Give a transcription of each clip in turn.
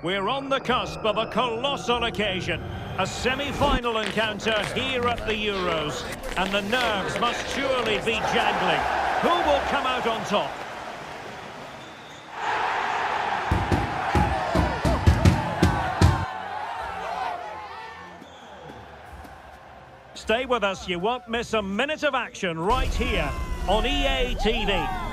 We're on the cusp of a colossal occasion. A semi-final encounter here at the Euros. And the nerves must surely be jangling. Who will come out on top? Stay with us, you won't miss a minute of action right here on EA TV.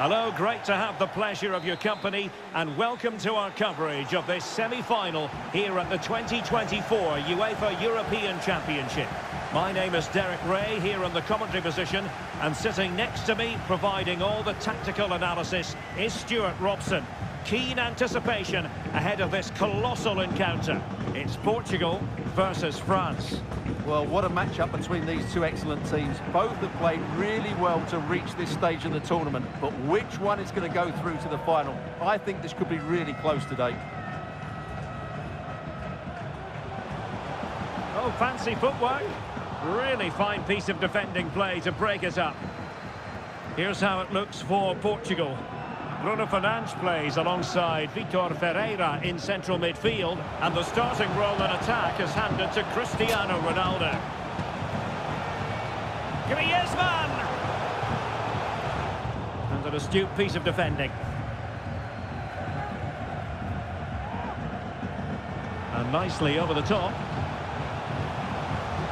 Hello, great to have the pleasure of your company and welcome to our coverage of this semi-final here at the 2024 UEFA European Championship. My name is Derek Ray here in the commentary position and sitting next to me providing all the tactical analysis is Stuart Robson keen anticipation ahead of this colossal encounter. It's Portugal versus France. Well, what a matchup between these two excellent teams. Both have played really well to reach this stage of the tournament, but which one is going to go through to the final? I think this could be really close today. Oh, fancy footwork. Really fine piece of defending play to break us up. Here's how it looks for Portugal. Bruno Fernandes plays alongside Vitor Ferreira in central midfield and the starting role in attack is handed to Cristiano Ronaldo. Griezmann! And an astute piece of defending. And nicely over the top.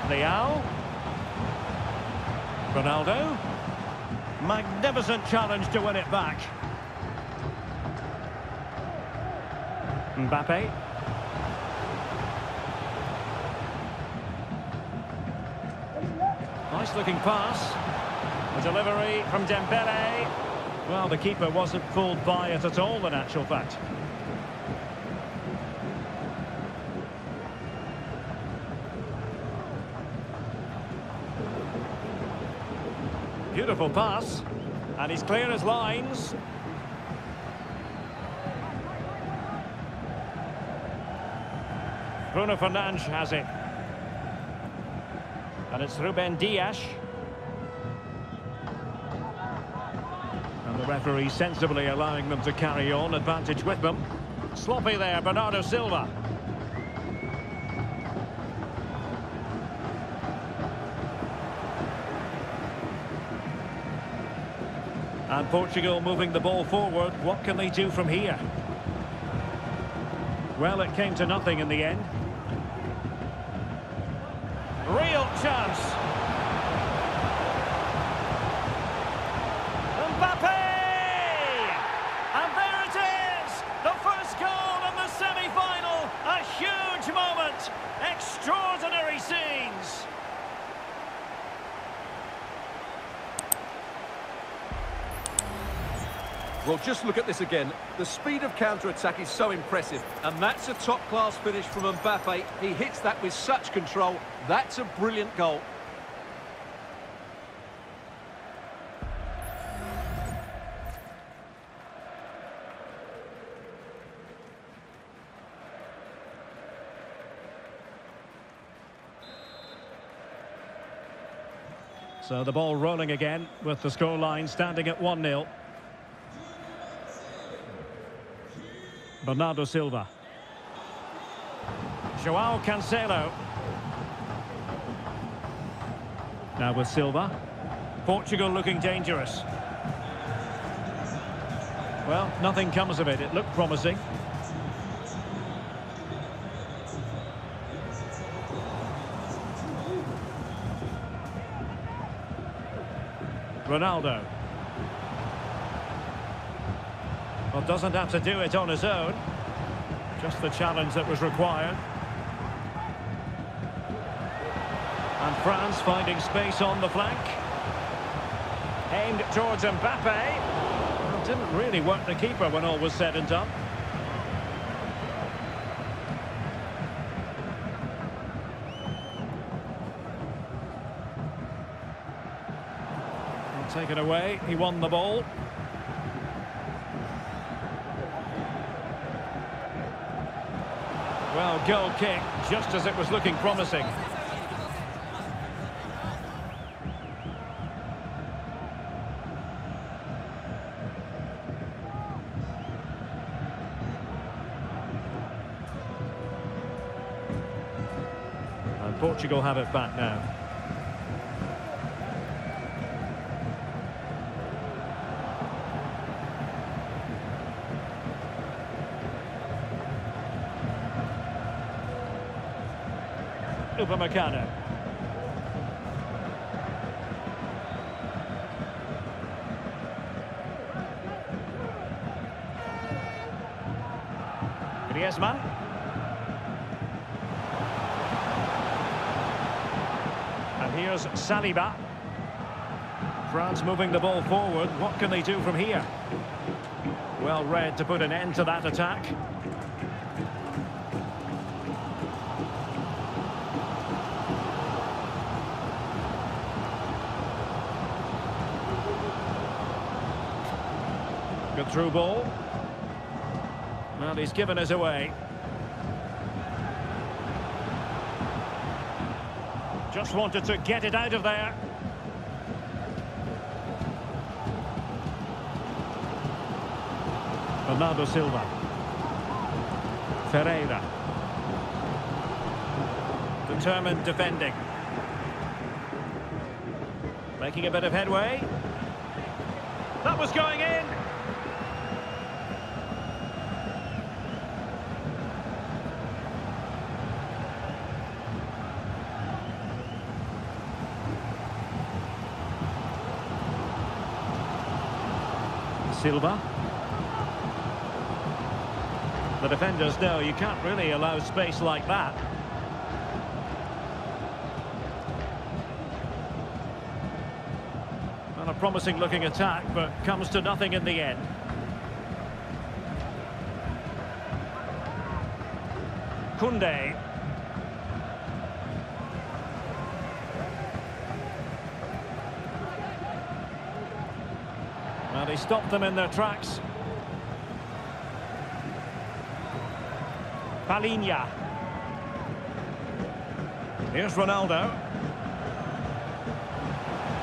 Leao. Ronaldo. Magnificent challenge to win it back. Mbappe. Nice looking pass. A delivery from Dembele. Well, the keeper wasn't fooled by it at all, in actual fact. Beautiful pass. And he's clear as lines. Bruno Fernandes has it. And it's Ruben Dias. And the referee sensibly allowing them to carry on, advantage with them. Sloppy there, Bernardo Silva. And Portugal moving the ball forward. What can they do from here? Well, it came to nothing in the end. Chance. Mbappe! And there it is! The first goal in the semi-final. A huge moment. Extraordinary scenes. Well, just look at this again. The speed of counter-attack is so impressive, and that's a top-class finish from Mbappe. He hits that with such control. That's a brilliant goal. So the ball rolling again with the scoreline standing at 1-0. Bernardo Silva. Joao Cancelo. Now with Silva. Portugal looking dangerous. Well, nothing comes of it. It looked promising. Ronaldo. Well, doesn't have to do it on his own. Just the challenge that was required. And France finding space on the flank. Aimed towards Mbappe. Well, didn't really work the keeper when all was said and done. taken away, he won the ball. goal kick, just as it was looking promising. Portugal have it back now. Upamecano. Griezmann. And here's Saliba. France moving the ball forward. What can they do from here? Well read to put an end to that attack. Good through ball. Well, he's given us away. Just wanted to get it out of there. Bernardo Silva. Ferreira. Determined defending. Making a bit of headway. That was going in. Silva. The defenders know you can't really allow space like that. And a promising looking attack, but comes to nothing in the end. Koundé. Stopped them in their tracks. Palhinha. Here's Ronaldo.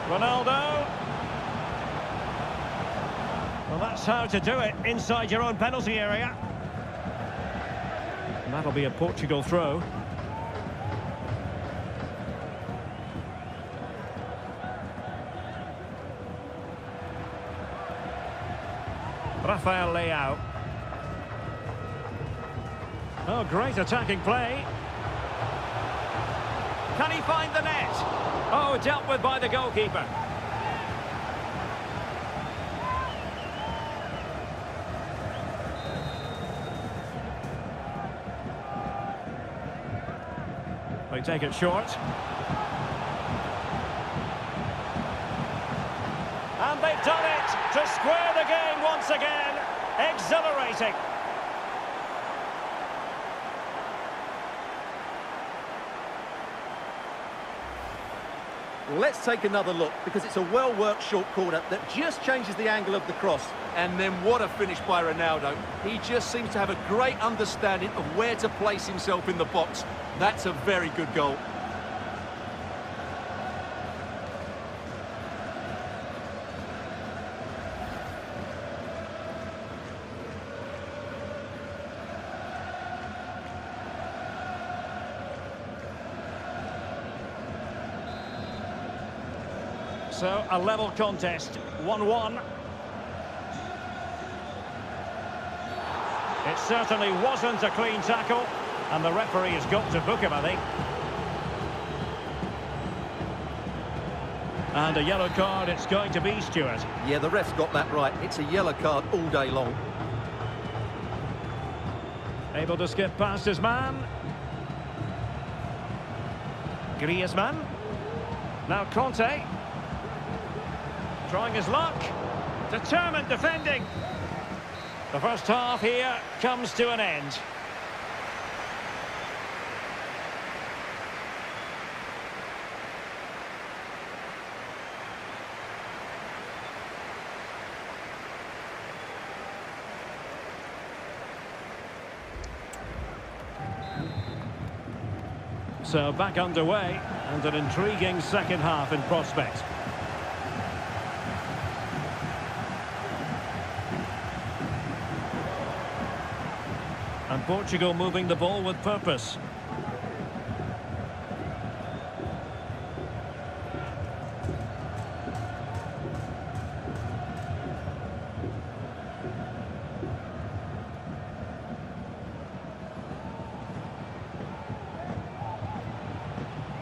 Ronaldo. Well, that's how to do it inside your own penalty area. And that'll be a Portugal throw. Rafael Leao. Oh, great attacking play. Can he find the net? Oh, dealt with by the goalkeeper. They take it short. And they've done it to square the game once again. Exhilarating. Let's take another look because it's a well-worked short corner that just changes the angle of the cross. And then what a finish by Ronaldo. He just seems to have a great understanding of where to place himself in the box. That's a very good goal. So, a level contest, 1-1. It certainly wasn't a clean tackle, and the referee has got to book him, I think. And a yellow card it's going to be, Stuart. Yeah, the ref's got that right. It's a yellow card all day long. Able to skip past his man. Griezmann. Now Kanté. Trying his luck. Determined defending. The first half here comes to an end. So back underway and an intriguing second half in prospect. And Portugal moving the ball with purpose.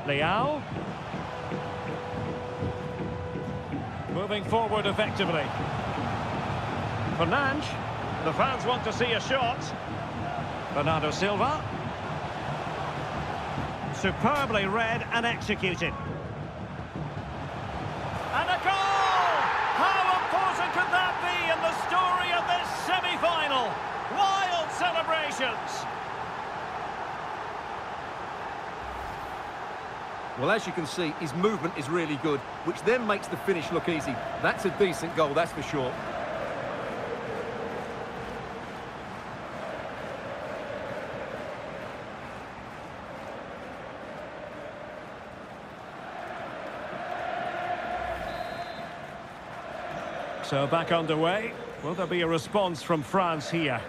Leao. Moving forward effectively. Fernandes. The fans want to see a shot. Bernardo Silva. Superbly read and executed. And a goal! How important could that be in the story of this semi-final? Wild celebrations! Well, as you can see, his movement is really good, which then makes the finish look easy. That's a decent goal, that's for sure. So back underway. Will there be a response from France here?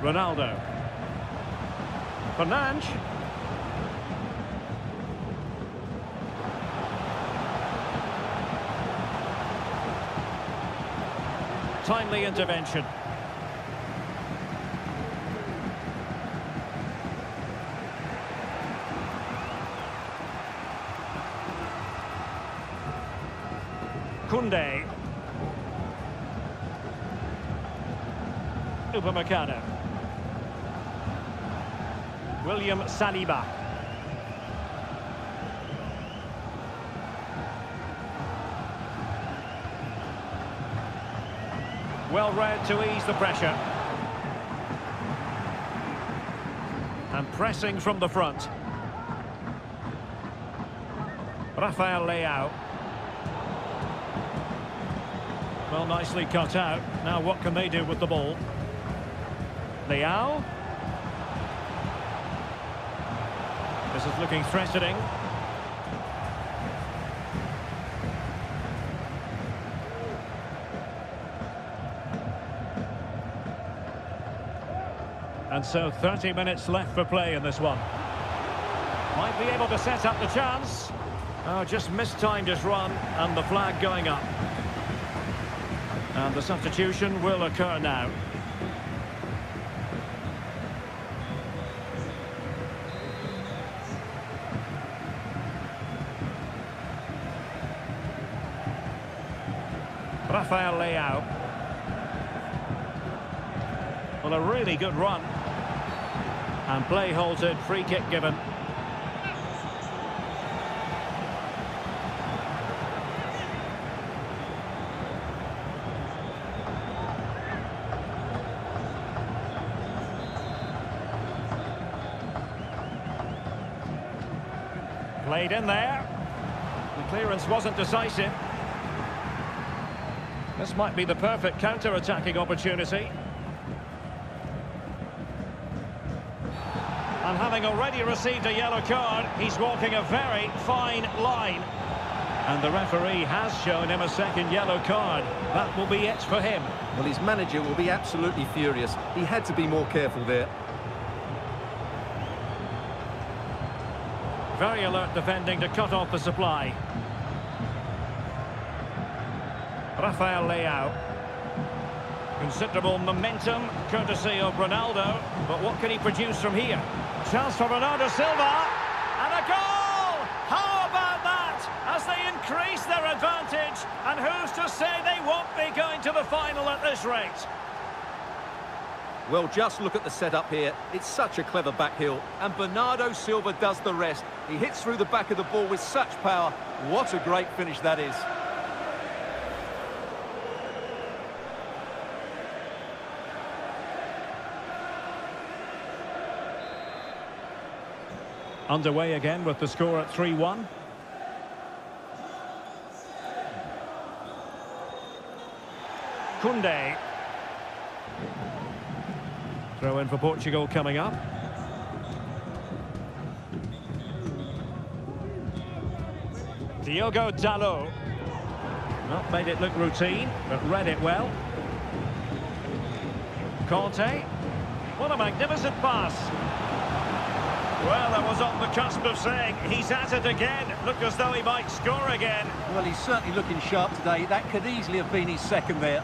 Ronaldo. Fernandes. Timely intervention. Koundé. Upamecano. William Saliba. Well read to ease the pressure. And pressing from the front. Rafael Leao. Well, nicely cut out. Now what can they do with the ball? Leao. This is looking threatening. And so 30 minutes left for play in this one. Might be able to set up the chance. Oh, just mistimed his run and the flag going up. And the substitution will occur now. Rafael Leao. Well, a really good run. And play halted, free kick given. Played in there. The clearance wasn't decisive. This might be the perfect counter-attacking opportunity. And having already received a yellow card, he's walking a very fine line. And the referee has shown him a second yellow card. That will be it for him. Well, his manager will be absolutely furious. He had to be more careful there. Very alert defending to cut off the supply. Rafael Leao. Considerable momentum, courtesy of Ronaldo. But what can he produce from here? Chance for Ronaldo Silva. And a goal! How about that? As they increase their advantage. And who's to say they won't be going to the final at this rate? Well, just look at the setup here. It's such a clever back heel. And Bernardo Silva does the rest. He hits through the back of the ball with such power. What a great finish that is. Underway again with the score at 3-1. Koundé. Throw in for Portugal coming up. Diogo Dalot. Not made it look routine, but read it well. Kanté. What a magnificent pass. Well, I was on the cusp of saying he's at it again. Looked as though he might score again. Well, he's certainly looking sharp today. That could easily have been his second there.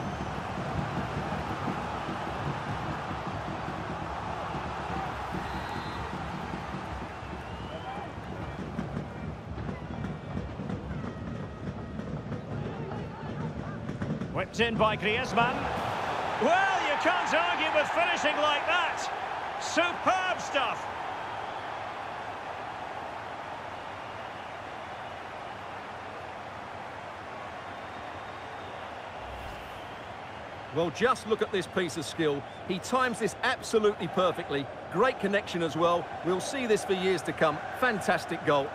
In by Griezmann. Well, you can't argue with finishing like that. Superb stuff. Well, just look at this piece of skill. He times this absolutely perfectly. Great connection as well. We'll see this for years to come. Fantastic goal.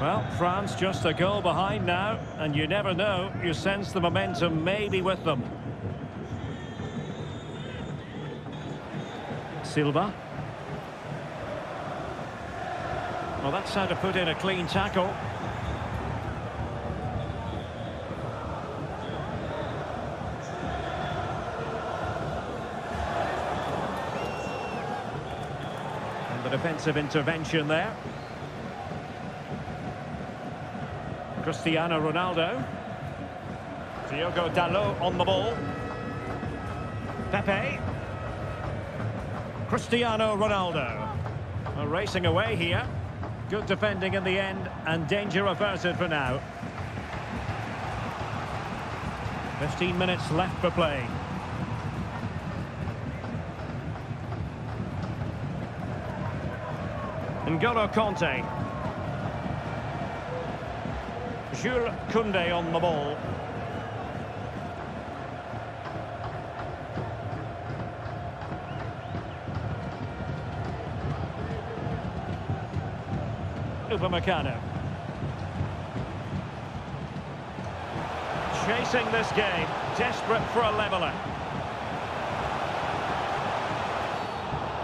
Well, France just a goal behind now, and you never know, you sense the momentum may be with them. Silva. Well, that's how to put in a clean tackle. And the defensive intervention there. Cristiano Ronaldo. Diogo Dalot on the ball. Pepe. Cristiano Ronaldo. Well, racing away here. Good defending in the end and danger averted for now. 15 minutes left for play. N'Golo Kanté. Jules Koundé on the ball. Upamecano. Chasing this game, desperate for a leveller.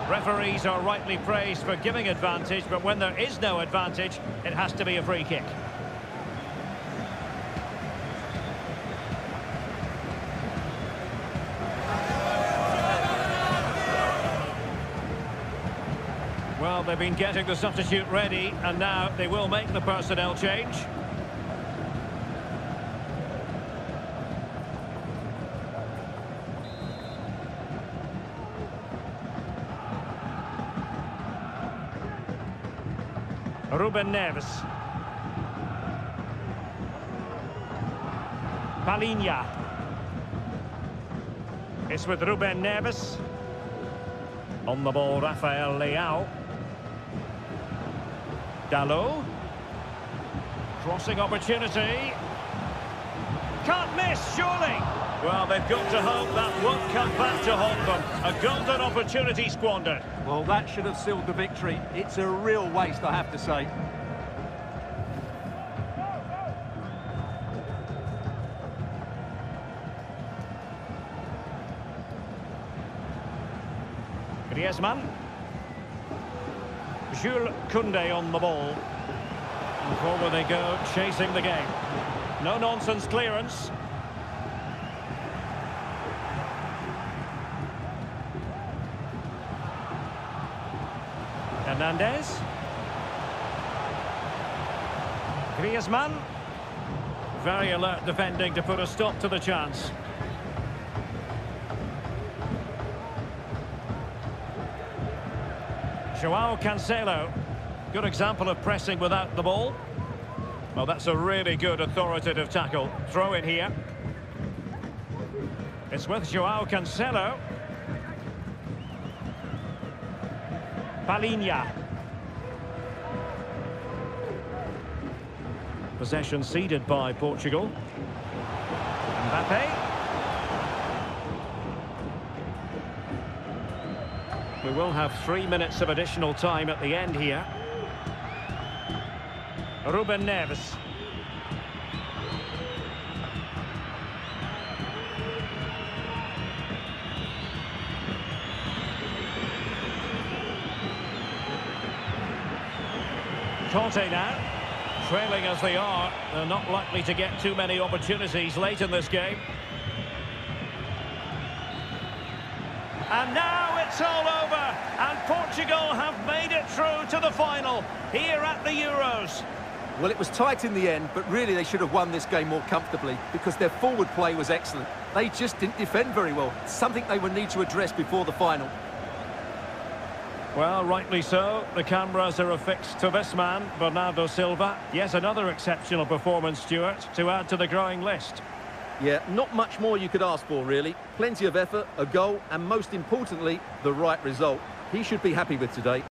Referees are rightly praised for giving advantage, but when there is no advantage, it has to be a free kick. They've been getting the substitute ready, and now they will make the personnel change. Ruben Neves. Palhinha. It's with Ruben Neves. On the ball, Rafael Leao. Dalot. Crossing opportunity. Can't miss, surely. Well, they've got to hope that won't come back to haunt them. A golden opportunity squandered. Well, that should have sealed the victory. It's a real waste, I have to say. Griezmann. Jules Koundé on the ball. And forward they go, chasing the game. No-nonsense clearance. Hernandez. Griezmann. Very alert defending to put a stop to the chance. Joao Cancelo. Good example of pressing without the ball. Well, that's a really good authoritative tackle. Throw in here. It's with Joao Cancelo. Palhinha. Possession ceded by Portugal. Mbappe. We will have three minutes of additional time at the end here. Ruben Neves. Kanté now. Trailing as they are, they're not likely to get too many opportunities late in this game. And now it's all over. And Portugal have made it through to the final here at the Euros. Well, it was tight in the end, but really they should have won this game more comfortably because their forward play was excellent. They just didn't defend very well, something they would need to address before the final. Well, rightly so. The cameras are affixed to this man, Bernardo Silva. Yes, another exceptional performance, Stuart, to add to the growing list. Yeah, not much more you could ask for, really. Plenty of effort, a goal, and most importantly, the right result. He should be happy with today.